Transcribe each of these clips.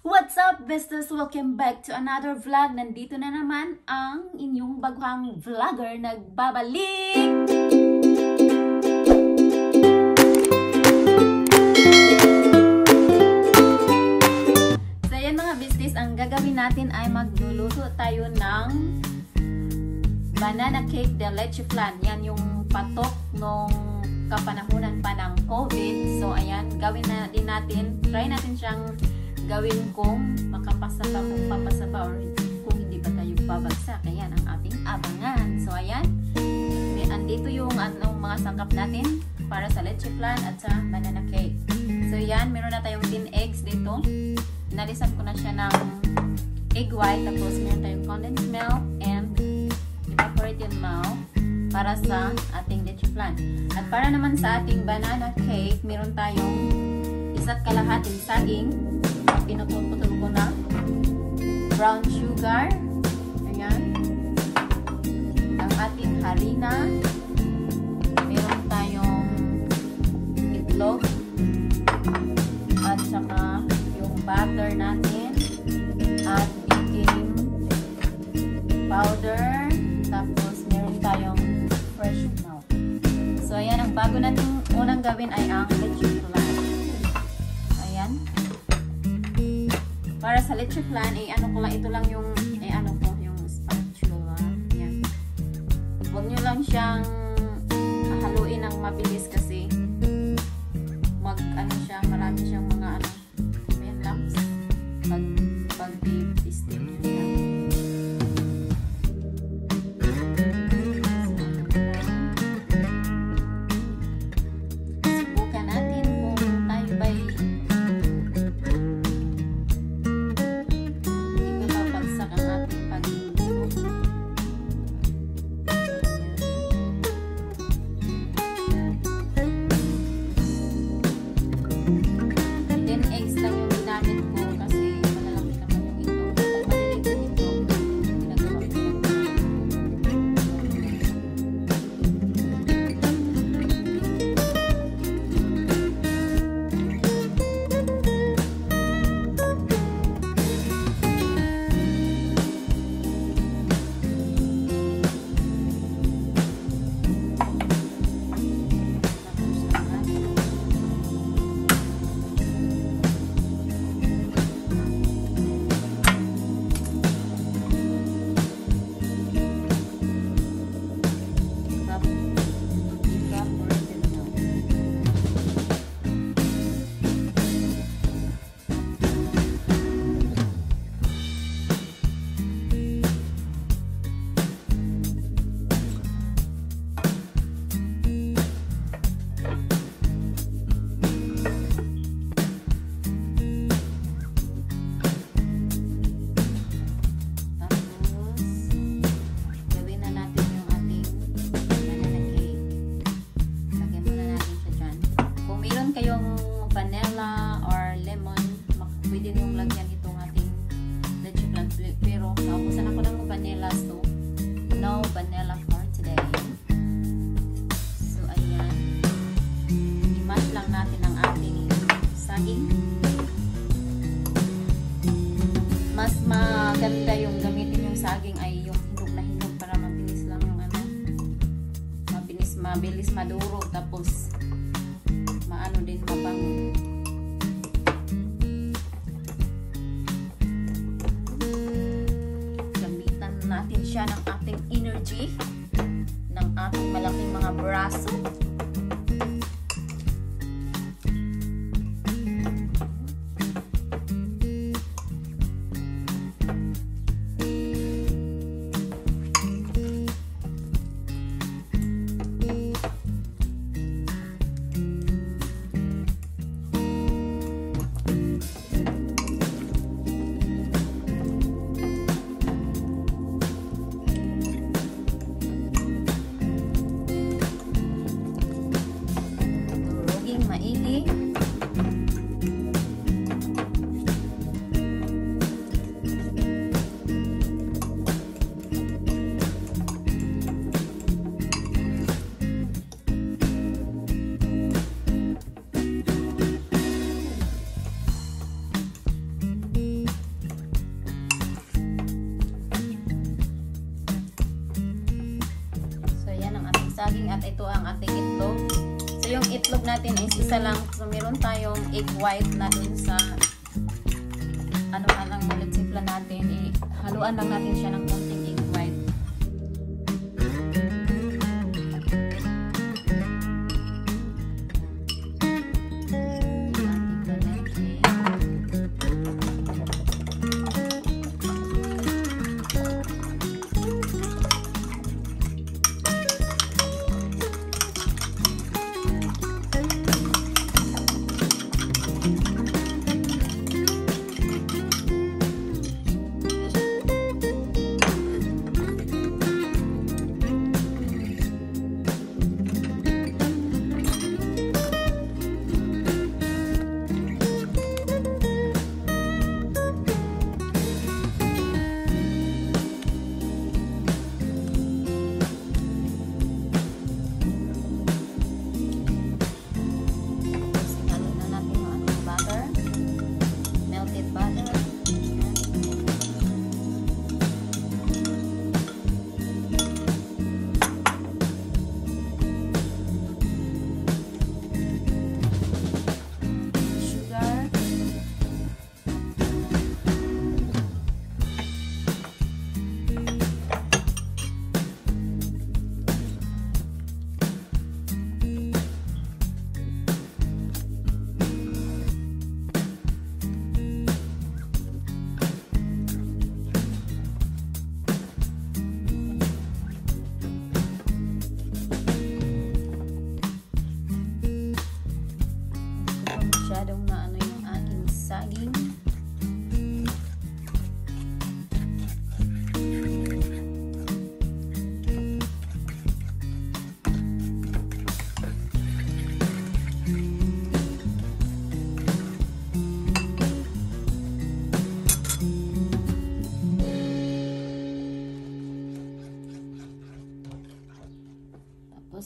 What's up, besties? Welcome back to another vlog. Nandito na naman ang inyong baguhang vlogger nagbabalik! So, yan mga besties, ang gagawin natin ay magluluto tayo ng banana cake de leche flan. Yan yung patok nung kapanahunan pa ng COVID. So, ayan, gawin na din natin. Try natin siyang gawin kung makapasa pa, kung papasa pa, or kung hindi pa tayo babagsak. Ayan, ang ating abangan. So, ayan. Andito yung anong mga sangkap natin para sa leche flan at sa banana cake. So, yan. Meron na tayong 10 eggs dito. Nalisan ko na siya ng egg white. Tapos, meron tayong condensed milk and evaporated milk para sa ating leche flan. At para naman sa ating banana cake, meron tayong isa't kalahating saging. Pinutol-putol ko na brown sugar. Ayan. Ang ating harina. Meron tayong itlog. At saka yung butter natin. At baking powder. Tapos meron tayong fresh milk. So, ayan. Ang bago natin unang gawin ay ang Para sa leche flan, eh, ano ko lang, ito lang yung, eh, ano ko, yung spatula. Ayan. Huwag nyo lang siyang haluin ng mabilis kasi mag, ano siya, marami siyang kayong natin siya ng ating energy ng ating malaking mga braso saging at ito ang ating itlog. So yung itlog natin is isa lang. So meron tayong egg white na dun sa ano lang ulit simpla natin. I haluan lang natin siya ng konting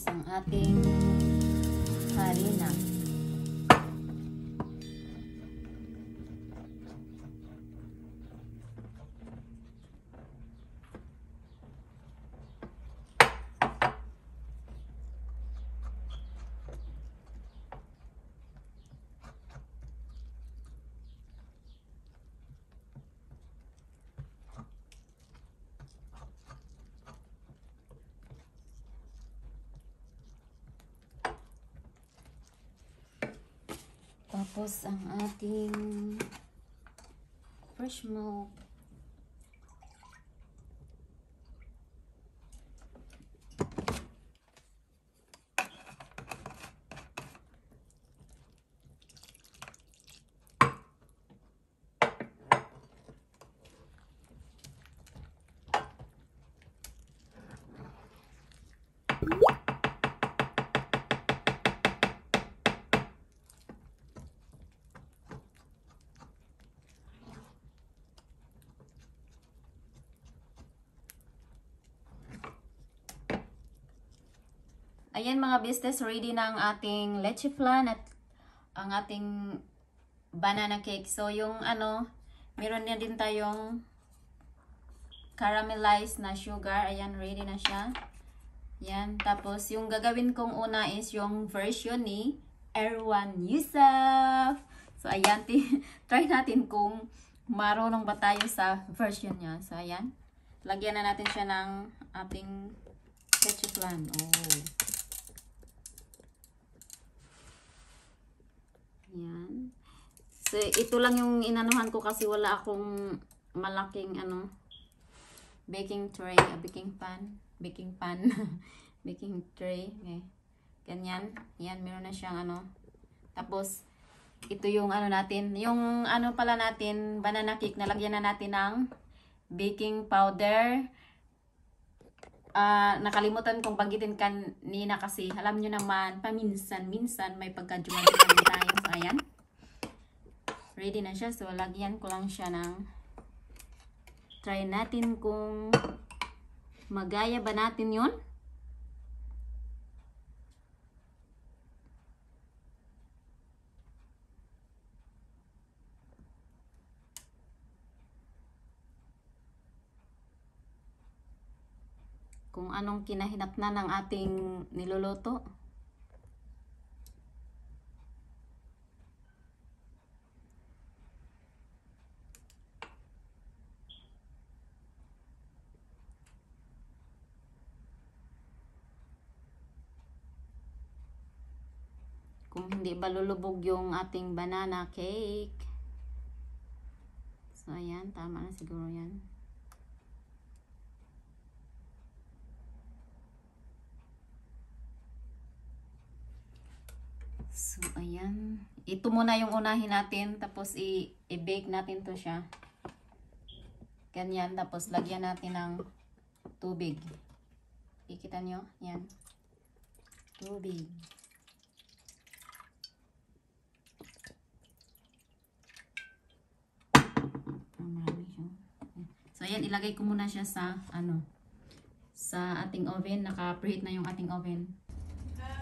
ang ating harina. Tapos ang ating fresh milk. Ayan mga business, ready na ang ating leche flan at ang ating banana cake. So yung ano, meron na din tayong caramelized na sugar. Ayan, ready na siya. Yan. Tapos yung gagawin kong una is yung version ni Erwan Yusuf. So ayan, try natin kung marunong ba tayo sa version niya. So ayan, lagyan na natin siya ng ating leche flan. Oh. Yan. So, ito lang yung inanuhan ko kasi wala akong malaking ano baking tray, uh, baking pan, baking pan, baking tray. Okay. Ganyan. Yan, meron na siyang ano. Tapos, ito yung ano natin, yung ano pala natin, banana cake, nalagyan na natin ng baking powder. Ah, nakalimutan kong banggitin kanina kasi alam nyo naman, paminsan-minsan may pagka-juman tayo. So, ayan. Ready na siya. So, lagyan ko lang siya ng try natin kung magaya ba natin yun. Kung anong kinahinatnan ng ating niluluto. Kung hindi ba lulubog yung ating banana cake. So, ayan. Tama na siguro yan. So, ayan. Ito muna yung unahin natin. Tapos, i-bake natin to siya. Ganyan. Tapos, lagyan natin ng tubig. Ikita nyo? Yan. Tubig. Ah. So, ayan. Ilagay ko muna siya sa, ano, sa ating oven. Naka-preheat na yung ating oven.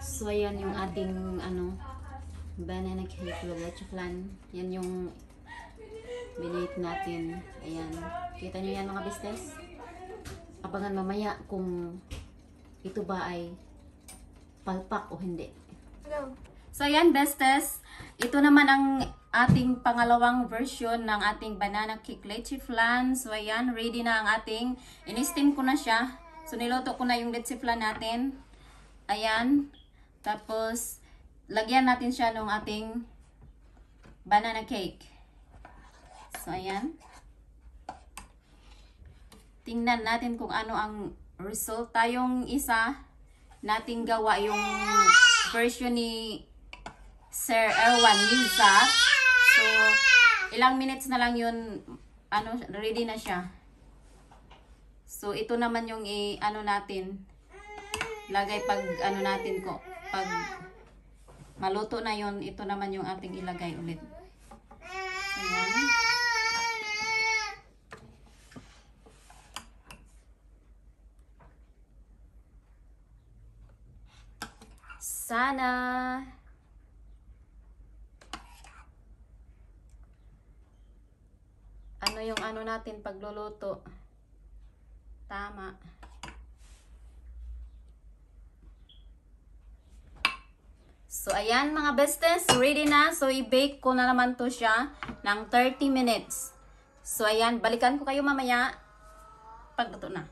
So, ayan yung ating, ano, banana cake leche flan. Yan yung binate natin. Ayan. Kita nyo yan mga business? Abangan mamaya kung ito ba ay palpak o hindi. So, ayan, bestes. Ito naman ang ating pangalawang version ng ating banana cake leche flan. So, ayan, ready na ang ating, in-steam ko na siya. So, niluto ko na yung leche flan natin. Ayan. Tapos, lagyan natin siya ng ating banana cake. So, ayan. Tingnan natin kung ano ang resulta. Yung isa, nating gawa yung version ni Sir Erwan Yuza. So, ilang minutes na lang yun, ano, ready na siya. So, ito naman yung i, ano natin, lagay pag, ano natin ko, pag maluto na yun, ito naman yung ating ilagay ulit. Ayan. Sana ano yung ano natin pagluluto. Tama. So, ayan mga bestes, ready na. So, i-bake ko na naman to siya ng 30 minutes. So, ayan, balikan ko kayo mamaya pagluto na.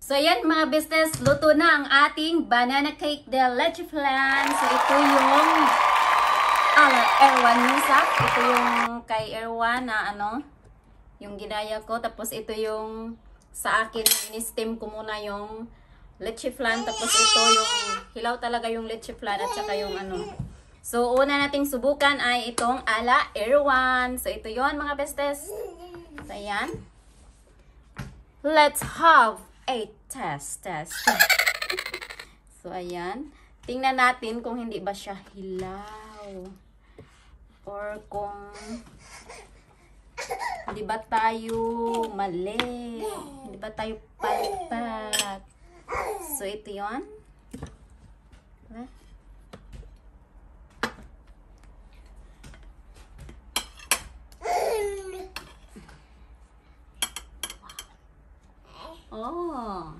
So, ayan mga business, luto na ang ating banana cake de leche flan. So, ito yung ah, Erwan Yusap. Ito yung kay Erwan na ano, yung ginaya ko. Tapos, ito yung sa akin, in-steam ko muna yung leche flan. Tapos, ito yung hilaw talaga yung leche flan at saka yung ano. So, una nating subukan ay itong ala Erwan. So, ito yon mga bestes. So, ayan. Let's have a test, test. so, ayan. Tingnan natin kung hindi ba siya hilaw. Or kung hindi ba tayo mali. Hindi ba tayo palpat. So, ito yon. Diba? Oh.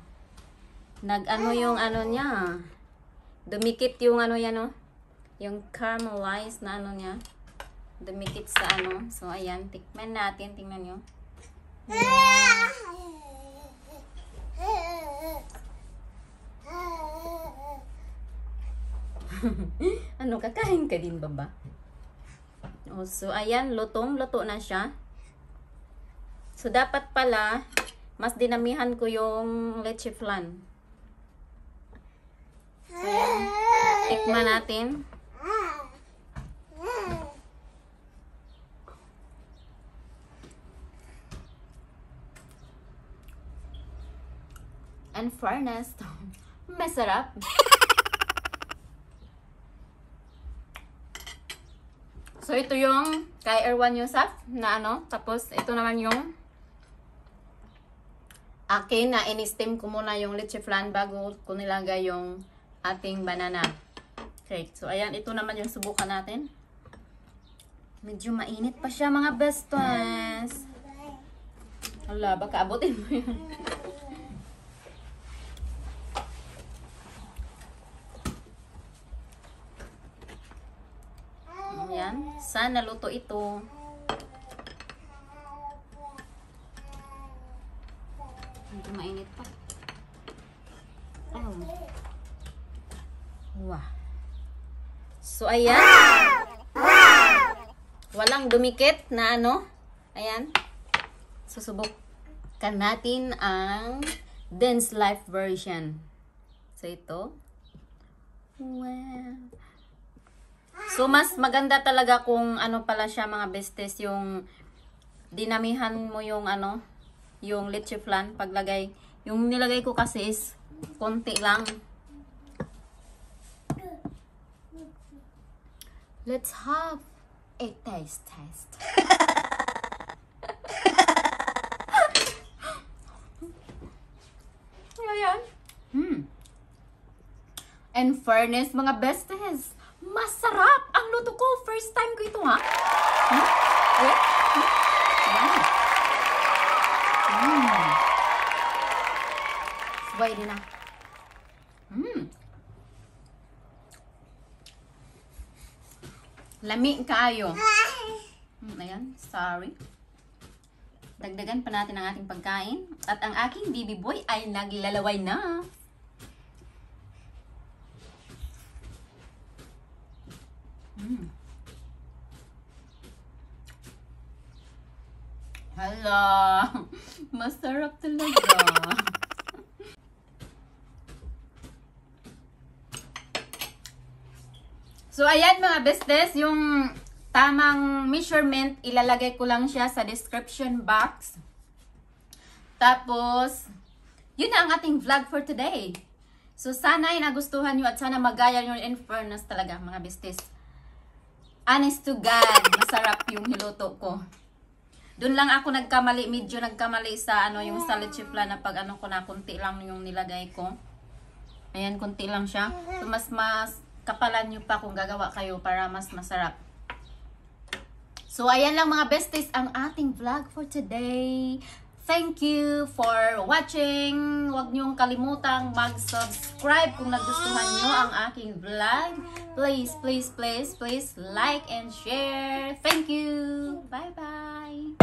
Nag-ano yung ano niya. Dumikit yung ano yan, no? Yung caramelized na ano niya. Dumikit sa ano. So, ayan. Tikman natin. Tingnan nyo. ano, kakain ka din ba ba? Oh, so, ayan. Lutong-luto na siya. So, dapat pala, mas dinamihan ko yung leche flan. So. Tikman natin. And fairness, masarap. So, ito yung kay Erwan Yusuf na ano. Tapos, ito naman yung akin na in-steam ko muna yung leche flan bago ko nilagay yung ating banana cake. So, ayan. Ito naman yung subukan natin. Medyo mainit pa siya mga bestos. Hala, baka abutin mo yun. Ayan. Sana luto ito. Medyo mainit pa. Oh. Wow. So, ayan. Walang dumikit na ano. Ayan. Susubukan natin ang Dance Life version. So, ito. Wow. So, mas maganda talaga kung ano pala siya mga bestes, yung dinamihan mo yung ano, yung leche flan paglagay. Yung nilagay ko kasi is konti lang. Let's have a taste test. Ayan. Hmm. And fairness, mga besties, masarap ang luto ko. First time ko ito, ha? Hmm? Eh? Hmm. Hmm. Subay din na. Hmm. Lami kaayo. Hmm, ayan, sorry. Dagdagan pa natin ang ating pagkain. At ang aking baby boy ay naglalaway na. Hala, masarap talaga. So, ayan mga bestes, yung tamang measurement, ilalagay ko lang siya sa description box. Tapos, yun na ang ating vlog for today. So, sana ay nagustuhan nyo at sana magaya nyo in fairness talaga mga bestes. Honest to God, masarap yung niluto ko. Doon lang ako nagkamali, medyo nagkamali sa ano yung salad chifla na pag ano ko na kunti lang yung nilagay ko. Ayan, kunti lang siya. So, mas mas kapalan nyo pa kung gagawa kayo para mas masarap. So, ayan lang mga besties ang ating vlog for today. Thank you for watching. Huwag niyong kalimutang mag-subscribe kung nagustuhan niyo ang aking vlog. Please, please, please, please like and share. Thank you. Bye-bye.